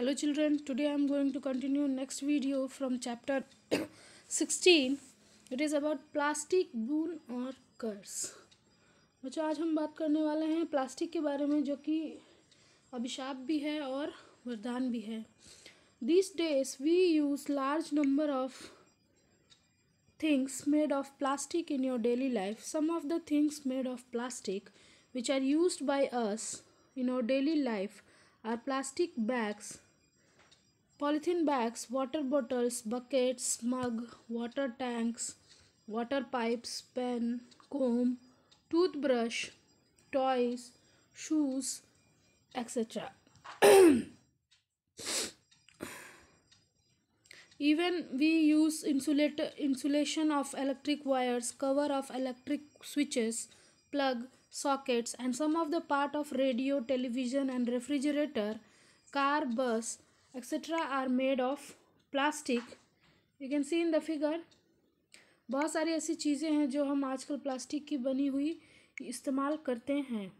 Hello children today I am going to continue next video from chapter sixteen it is about plastic boon और कर्स बच्चों, आज हम बात करने वाले हैं प्लास्टिक के बारे में जो कि अभिशाप भी है और वरदान भी है। This days we use large number of things made of plastic in your daily life some of the things made of plastic which are use by us in your daily life are plastic bags polythene bags water bottles buckets mug water tanks water pipes pen comb toothbrush toys shoes etc even we use insulator insulation of electric wires cover of electric switches plug sockets and some of the part of radio television and refrigerator car bus etc are made of plastic. You can see in the figure, बहुत सारी ऐसी चीज़ें हैं जो हम आजकल plastic की बनी हुई इस्तेमाल करते हैं।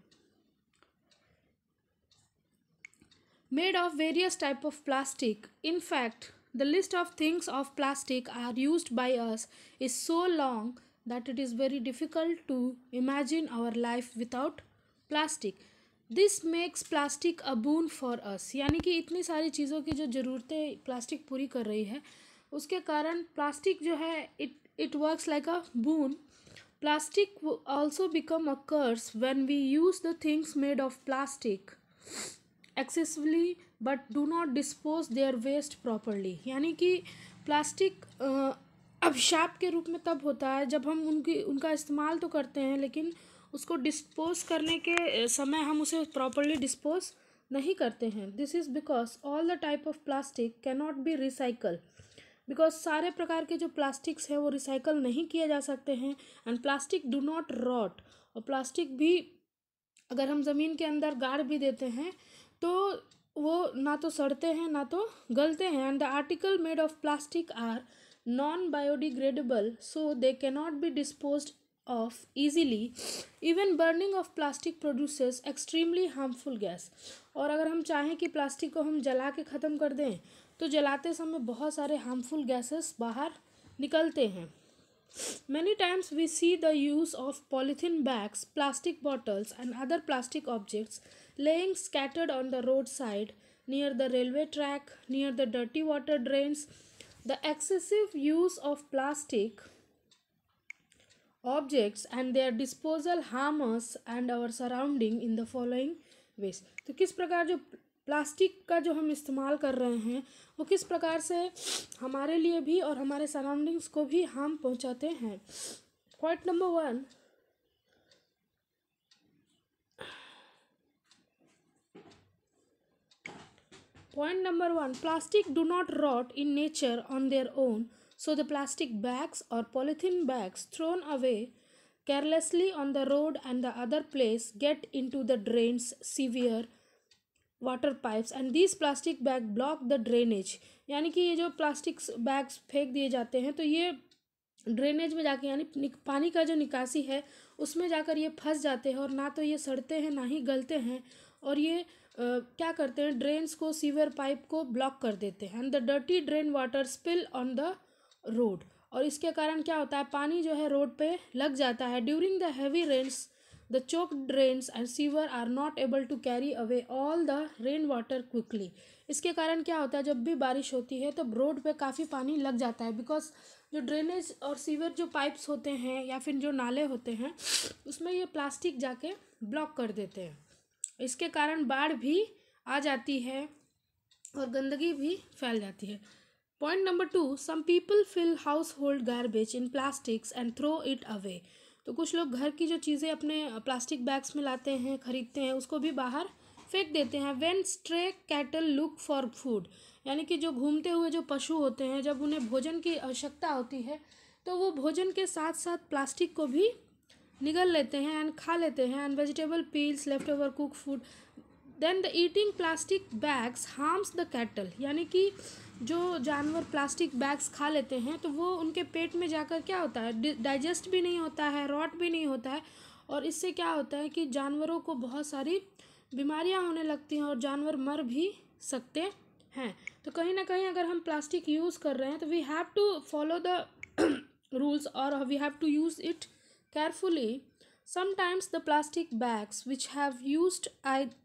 Made of various type of plastic in fact the list of things of plastic are use by us is so long that it is very difficult to imagine our life without plastic this makes plastic a boon for us यानी कि इतनी सारी चीज़ों की जो ज़रूरतें plastic पूरी कर रही है, उसके कारण प्लास्टिक जो है it it works like a boon plastic also become a curse when we use the things made of plastic excessively but do not dispose their waste properly यानी कि प्लास्टिक अभिशाप के रूप में तब होता है जब हम उनकी, उनका इस्तेमाल तो करते हैं, लेकिन उसको डिस्पोज करने के समय हम उसे प्रॉपरली डिस्पोज नहीं करते हैं। This is because all the type of plastic cannot be recycle because सारे प्रकार के जो प्लास्टिक्स हैं वो रिसाइकल नहीं किए जा सकते हैं and plastic do not rot और प्लास्टिक भी अगर हम ज़मीन के अंदर गाड़ भी देते हैं तो वो ना तो सड़ते हैं, ना तो गलते हैं। And the article made of plastic are non biodegradable so they cannot be dispose off easily. Even burning of plastic produces extremely harmful gas. और अगर हम चाहें कि प्लास्टिक को हम जला के ख़त्म कर दें तो जलाते समय बहुत सारे हार्मफुल गैसेस बाहर निकलते हैं many times we see the use of polythene bags plastic bottles and other plastic objects laying scattered on the road side near the railway track near the dirty water drains the excessive use of plastic objects and their disposal harms and our surrounding in the following ways तो किस प्रकार जो plastic का जो हम इस्तेमाल कर रहे हैं, वो किस प्रकार से हमारे लिए भी और हमारे सराउंडिंग्स को भी हार्म पहुंचाते हैं? Point number one point number one plastic do not rot in nature on their own so the plastic bags or polythene bags thrown away carelessly on the road and the other place get into the drains, severe water pipes and this plastic bag block the drainage यानी कि ये जो plastic bags फेंक दिए जाते हैं तो ये ड्रेनेज में जाके यानी पानी का जो निकासी है उसमें जाकर ये फंस जाते हैं और ना तो ये सड़ते हैं ना ही गलते हैं और ये Uh, क्या करते हैं ड्रेन्स को सीवर पाइप को ब्लॉक कर देते हैं। And the dirty drain water spill on the road. और इसके कारण क्या होता है, पानी जो है रोड पे लग जाता है। During the heavy rains the choke drains and sewer are not able to carry away all the rain water quickly इसके कारण क्या होता है, जब भी बारिश होती है तो रोड पे काफ़ी पानी लग जाता है। बिकॉज़ जो ड्रेनेज और सीवर जो पाइप्स होते हैं या फिर जो नाले होते हैं, उसमें ये प्लास्टिक जाके ब्लॉक कर देते हैं। इसके कारण बाढ़ भी आ जाती है और गंदगी भी फैल जाती है। Point number two some people fill household garbage in plastics and throw it away तो कुछ लोग घर की जो चीज़ें अपने प्लास्टिक बैग्स में लाते हैं, ख़रीदते हैं, उसको भी बाहर फेंक देते हैं। When stray cattle look for food यानी कि जो घूमते हुए जो पशु होते हैं, जब उन्हें भोजन की आवश्यकता होती है तो वो भोजन के साथ साथ प्लास्टिक को भी निगल लेते हैं एंड खा लेते हैं। And vegetable peels left over cook food then the eating plastic bags harms the cattle यानी कि जो जानवर प्लास्टिक बैग्स खा लेते हैं तो वो उनके पेट में जाकर क्या होता है? डाइजेस्ट भी नहीं होता है रॉट भी नहीं होता है। और इससे क्या होता है कि जानवरों को बहुत सारी बीमारियाँ होने लगती हैं और जानवर मर भी सकते हैं। तो कहीं ना कहीं अगर हम प्लास्टिक यूज़ कर रहे हैं तो we have to follow the rules और we have to use it carefully sometimes the plastic bags which have used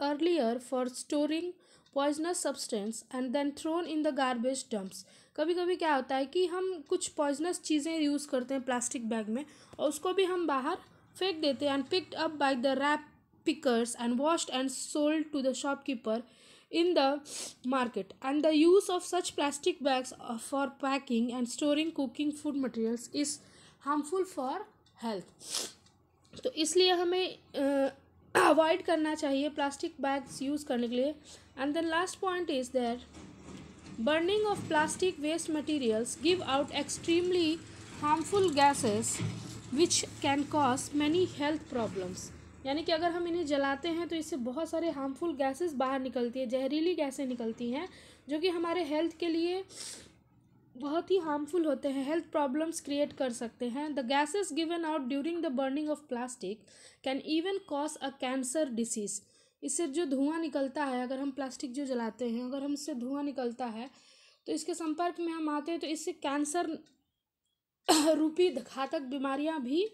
earlier for storing poisonous substance and then thrown in the garbage dumps कभी कभी क्या होता है कि हम कुछ poisonous चीज़ें यूज़ करते हैं प्लास्टिक बैग में और उसको भी हम बाहर फेंक देते हैं and picked up by the rag pickers and wash and sold to the shopkeeper in the market and the use of such plastic bags for packing and storing cooking food materials is harmful for health तो इसलिए हमें avoid करना चाहिए plastic bags use करने के लिए। And then last point is their burning of plastic waste materials give out extremely harmful gases which can cause many health problems यानी कि अगर हम इन्हें जलाते हैं तो इससे बहुत सारे हार्मफुल गैसेस बाहर निकलती है, जहरीली गैसें निकलती हैं, जो कि हमारे हेल्थ के लिए बहुत ही हार्मफुल होते हैं हेल्थ प्रॉब्लम्स क्रिएट कर सकते हैं। The gases given out during the burning of plastic can even cause a cancer disease इससे जो धुआँ निकलता है, अगर हम प्लास्टिक जो जलाते हैं, अगर हम इससे धुआँ निकलता है तो इसके संपर्क में हम आते हैं तो इससे कैंसर रूपी घातक बीमारियाँ भी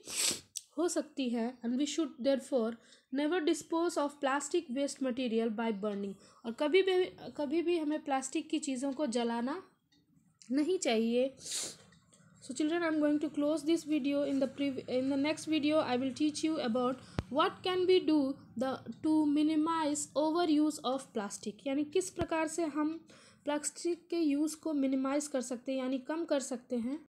हो सकती है। And we should therefore never dispose of plastic waste material by burning और कभी भी कभी भी हमें प्लास्टिक की चीज़ों को जलाना नहीं चाहिए। So children I am going to close this video in the pre in the next video I will teach you about what can be do the to minimize over use of plastic यानी किस प्रकार से हम plastic के use को minimise कर सकते हैं, यानी कम कर सकते हैं।